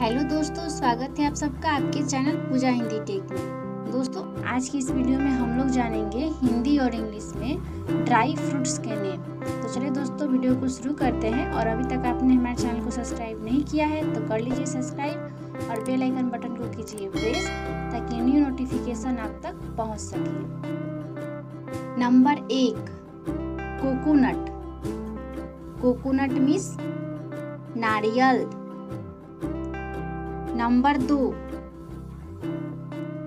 Hello दोस्तों, स्वागत है आप सबका आपके चैनल पूजा हिंदी टेक में। दोस्तों, आज की इस वीडियो में हम लोग जानेंगे हिंदी और इंग्लिश में ड्राई फ्रूट्स के नेम। तो चलिए दोस्तों, वीडियो को शुरू करते हैं और अभी तक आपने हमारे चैनल को सब्सक्राइब नहीं किया है तो कर लीजिए सब्सक्राइब और बेल आइकन बटन को कीजिए प्रेस ताकि न्यू नोटिफिकेशन आप तक पहुँच सके। नंबर एक, कोकोनट। कोकोनट मीन्स नारियल। नंबर दो।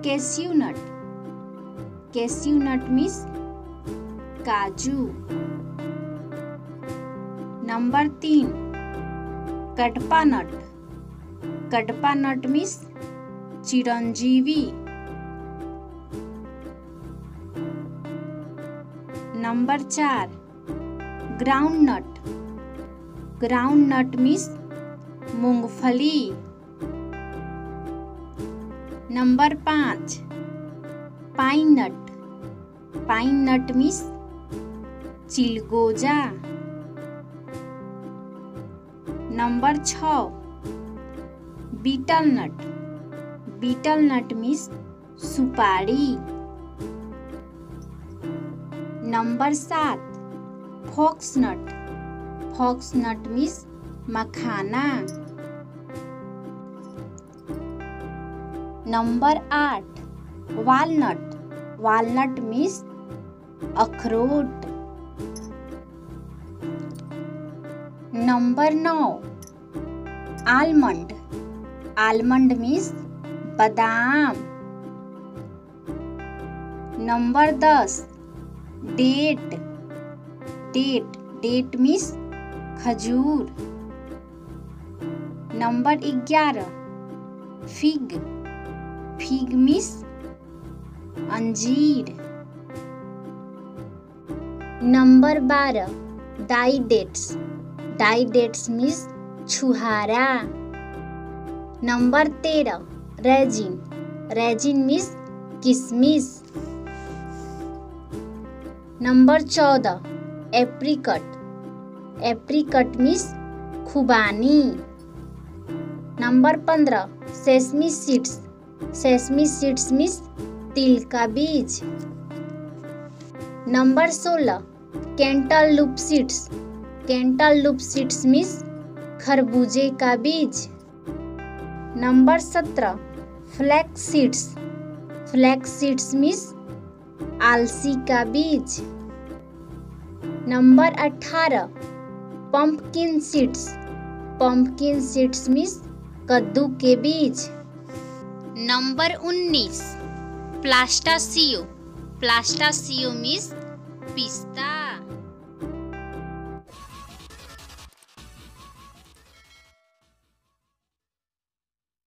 Cashew nut. Cashew nut means काजू। नंबर तीन, कटपा नट। कटपा नट मीन्स चिरंजीवी। नंबर चार, ground nut. Ground nut means मूंगफली। नंबर पाँच, पाइन नट। पाइन नट चिलगोजा नंबर छ, betel nut. Betel nut means सुपारी। नंबर सात, fox nut. Fox nut means मखाना। नंबर आठ, वालनट। वालनट मीन्स अखरोट। नंबर नौ, आलमंड। आलमंड मीन्स बादाम। नंबर दस, डेट। डेट डेट मीन्स खजूर। नंबर ग्यारह, फिग। फिग मिस अंजीर। नंबर बारह dry dates dry dates means छुहारा। Number तेरह, रेजिन। रेजिन मिस किसमिस। नंबर चौदह, एप्रिकट। एप्रिकट मिस खुबानी। नंबर पंद्रह sesame seeds. Sesame seeds means तिल का बीज। नंबर सोलह cantaloupe seeds. Cantaloupe seeds means खरबूजे का बीज। नंबर सत्रह, flax seeds. Flax seeds means आलसी का बीज। नंबर अठारह, pumpkin seeds. Pumpkin seeds means कद्दू के बीज। नंबर उन्नीस। प्लास्टासियो। प्लास्टासियो मीन्स पिस्ता।